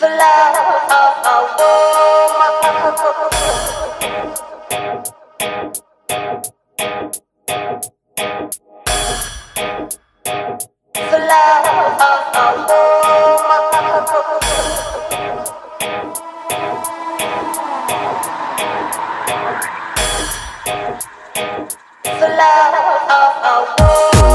The love of of The love of a woman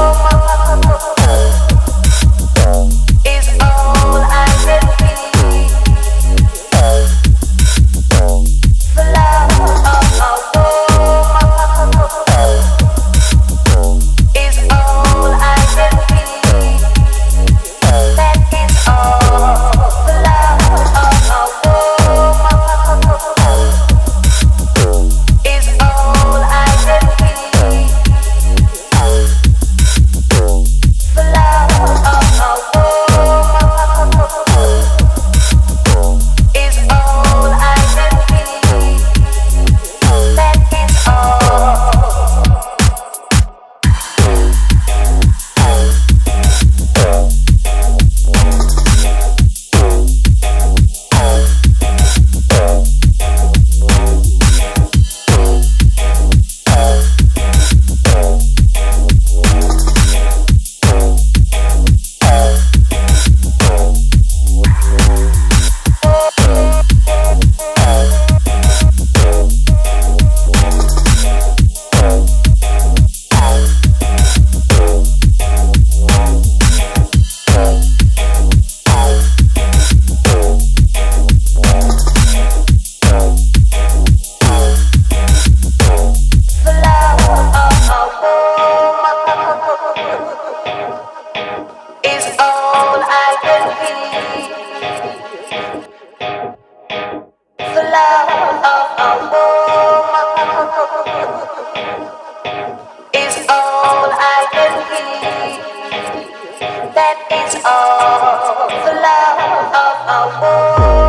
That is all the love of a world.